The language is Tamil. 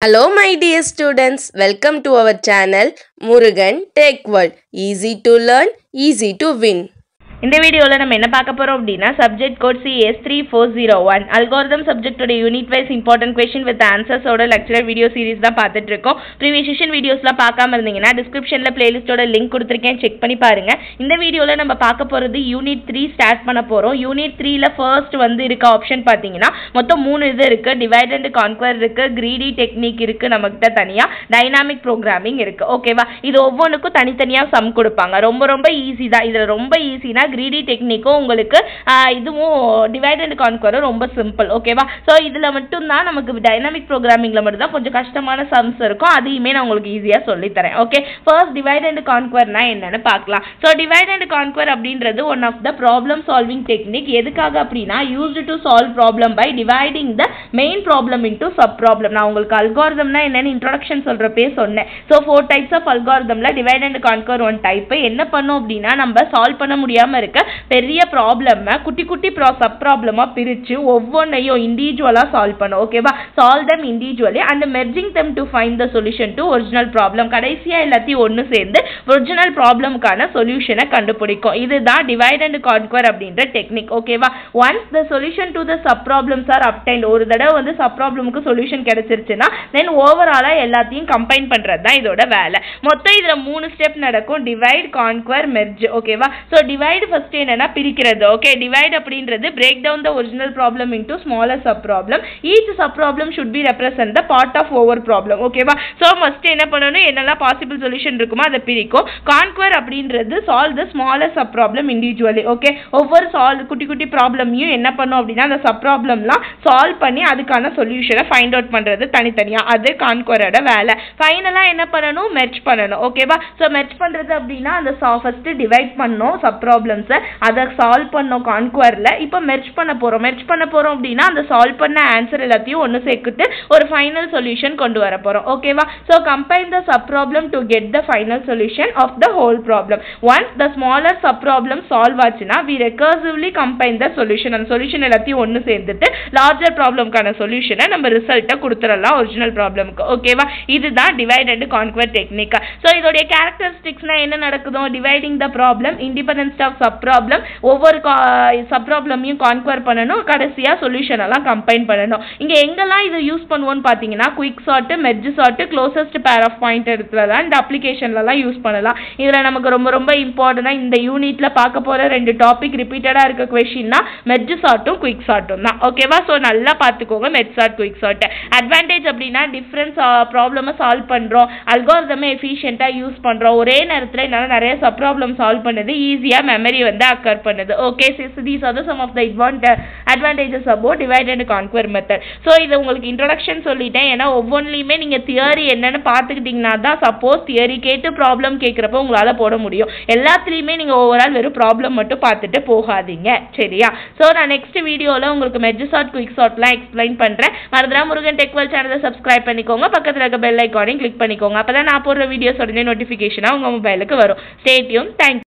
Hello my dear students, welcome to our channel Murugan Tech World, easy to learn, easy to win. இந்த வீடியோவில் நம்ம என்ன பார்க்க போகிறோம் அப்படின்னா subject code C S three four zero one algorithm சப்ஜெக்டோட unit wise important question with ஆன்சர்ஸோட lecturer video series தான் பார்த்துட்டு இருக்கோம். ப்ரீவியஸ் செஷன் வீடியோஸ்லாம் பார்க்காம இருந்தீங்கன்னா டிஸ்கிரிப்ஷனில் பிளேலிஸ்ட்டோட லிங்க் கொடுத்துருக்கேன். செக் பண்ணி பாருங்க. இந்த வீடியோவில் நம்ம பார்க்க போகிறது யூனிட் த்ரீ ஸ்டார்ட் பண்ண போகிறோம் யூனிட் த்ரீல ஃபர்ஸ்ட் வந்து இருக்க ஆப்ஷன் பார்த்தீங்கன்னா மொத்தம் மூணு இது இருக்குது டிவைட் அண்ட் கான்குவர் இருக்குது கிரீடி டெக்னிக் இருக்குது நம்மகிட்ட தனியாக டைனாமிக் ப்ரோக்ராமிங் இருக்குது ஓகேவா இது ஒவ்வொன்றுக்கும் தனித்தனியாக சம் கொடுப்பாங்க. ரொம்ப ரொம்ப ஈஸி தான். இதில் ரொம்ப ஈஸினா கிரீடி டெக்னிக்கும் உங்களுக்கு இதுவும் டிவைட் அண்ட் கான்குவரும் ரொம்ப சிம்பிள் ஓகேவா ஸோ இதில் மட்டும்தான் நமக்கு டைனாமிக் ப்ரோக்ராமிங்கில் மட்டும்தான் கொஞ்சம் கஷ்டமான சம்ஸ் இருக்கும். அதையுமே நான் உங்களுக்கு ஈஸியாக சொல்லித்தரேன் ஓகே ஃபர்ஸ்ட் டிவைட் அண்ட் கான்குவர்னா என்னென்னு பார்க்கலாம். ஸோ டிவைட் அண்ட் கான்குவர் அப்படின்றது one of the problem solving technique எதுக்காக அப்படின்னா used to solve problem by dividing the main problem into sub problem நான் உங்களுக்கு அல்காரிதம்னா என்னென்னு இன்ட்ரொடக்ஷன் சொல்கிறப்பே சொன்னேன். So four types of அல்காரிதமில் divide and conquer one type என்ன பண்ணும் அப்படின்னா நம்ம சால்வ் பண்ண முடியாமல் இருக்க பெரிய ப்ராப்ளமை குட்டி குட்டி ப்ரா சப் ப்ராப்ளமாக பிரித்து ஒவ்வொன்றையும் இண்டிவிஜுவலாக சால்வ் பண்ணும். ஓகேவா solve them individually and merging them to find the solution to original problem கடைசியாக எல்லாத்தையும் ஒன்று சேர்ந்து ஒரிஜினல் ப்ராப்ளமுக்கான சொல்யூஷனை கண்டுபிடிக்கும். இதுதான் டிவைட் அண்ட் கான்கர் அப்படின்ற டெக்னிக் ஓகேவா once the solution to the sub problems are obtain ஒரு தடவை வந்து சப் ப்ராப்ளமுக்கு சொல்யூஷன் கிடைச்சிருச்சுன்னா தென் ஓவராலாக எல்லாத்தையும் கம்பைன் பண்ணுறது தான் இதோட வேலை. மொத்தம் இதில் மூணு ஸ்டெப் நடக்கும். டிவைட் கான்குவர் மெர்ஜ் ஓகேவா ஸோ டிவைட் ஃபர்ஸ்ட் என்னன்னா பிரிக்கிறது ஓகே டிவைட் அப்படின்றது break down the original problem into smaller sub problem each sub problem should be represent the part of over problem ஓகேவா ஸோ ஃபர்ஸ்ட் என்ன பண்ணணும்? என்னெல்லாம் பாசிபிள் சொல்யூஷன் இருக்குமோ அதை பிரிக்கும். கான்குவர் அப்படின்றது solve the smaller sub problem individually okay ஒவ்வொரு சால்வ் குட்டி குட்டி ப்ராப்ளமையும் என்ன பண்ணும் அப்படின்னா அந்த சப் ப்ராப்ளம்லாம் சால்வ் பண்ணி அதுக்கான சொல்யூஷனை ஃபைண்ட் அவுட் பண்ணுறது தனித்தனியாக அது கான்குவரோட வேலை. ஃபைனலாக என்ன பண்ணணும்? மெர்ச் பண்ணணும் ஓகேவா ஸோ மெர்ச் பண்ணுறது அப்படின்னா அந்த ஃபஸ்ட்டு டிவைட் பண்ணோம் சப் ப்ராப்ளம் ப்ராப்ளம்ஸை அதை சால்வ் பண்ணோம் கான்குவரில் இப்போ மெர்ச் பண்ண போகிறோம் மெர்ச் பண்ண போகிறோம் அப்படின்னா அந்த சால்வ் பண்ண ஆன்சர் எல்லாத்தையும் ஒன்று சேர்த்துட்டு ஒரு ஃபைனல் சொல்யூஷன் கொண்டு வர போகிறோம் ஓகேவா so combine the sub problem to get the final solution of the whole problem once the smaller sub problem solve ஆச்சுன்னா we recursively combine the solution அந்த சொல்யூஷன் எல்லாத்தையும் ஒன்று சேர்ந்துட்டு லார்ஜர் ப்ராப்ளம்க்கான சொல்யூஷனை நம்ம ரிசல்ட்டை கொடுத்துடலாம் ஒரிஜினல் ப்ராப்ளம்க்கு ஓகேவா இதுதான் divide and conquer technique so இதோடைய கேரக்டரிஸ்டிக்ஸ்னா என்ன நடக்குதோ? Dividing the problem independence of sub problem ஒவ்வொரு சப் ப்ராப்ளமையும் கான்குவர் பண்ணணும். கடைசியாக சொல்யூஷன் எல்லாம் கம்பைன் பண்ணணும். இங்கே எங்கெல்லாம் இதை யூஸ் பண்ணுவோம்னு பார்த்தீங்கன்னா quick sort merge sort closest pair of point இடத்துல தான் இந்த அப்ளிகேஷன்லலாம் யூஸ் பண்ணலாம். இதில் நமக்கு ரொம்ப ரொம்ப இம்பார்ட்டண்ட்டாக இந்த யூனிட்டில் பார்க்க போகிற ரெண்டு டாபிக் ரிப்பீட்டடாக இருக்க கொஷின்னா மெர்ஜ் சார்ட்டும் குயிக் சார்ட்டும் தான். ஓகேவா ஸோ நல்லா பார்த்துக்கோங்க merge sort quick sort advantage அப்படின்னா டிஃப்ரென்ஸ் ப்ராப்ளமை சால்வ் பண்ணுறோம் அல்காரிதமை எஃபிஷியண்ட்டாக யூஸ் பண்ணுறோம் ஒரே நேரத்தில் என்னால் நிறைய சப் ப்ராப்ளம் சால்வ் பண்ணுது ஈஸியாக மெமரி வந்து அக்கர் பண்ணுது. Okay this these are some of the advantage advantages about divide and conquer method so இது உங்களுக்கு இன்ட்ரொடக்ஷன் சொல்லிட்டேன். ஏன்னா ஒவ்வொன்றிலையுமே நீங்கள் தியரி என்னென்னு பார்த்துக்கிட்டிங்கன்னா தான் சப்போஸ் தியரி கேட்டு ப்ராப்ளம் கேட்குறப்ப உங்களால் போட முடியும். எல்லாத்துலேயுமே நீங்கள் ஓவரால் வெறும் ப்ராப்ளம் மட்டும் பார்த்துட்டு போகாதீங்க. சரியா? ஸோ நான் நெக்ஸ்ட் வீடியோவில் உங்களுக்கு மெஜ் ஷார்ட் குயிக் ஷார்ட்லாம் எக்ஸ்பிளைன் பண்ணுறேன் மறந்துடா முருகன் டெக்வல் சேனலை சப்ஸ்கிரைப் பண்ணிக்கோங்க. பக்கத்தில் இருக்க பெல் ஐக்கானையும் கிளிக் பண்ணிக்கோங்க. அப்போ தான் நான் போடுற வீடியோஸ் உடனே நோட்டிஃபிகேஷனாக உங்கள் மொபைலுக்கு வரும். Stay tuned thank you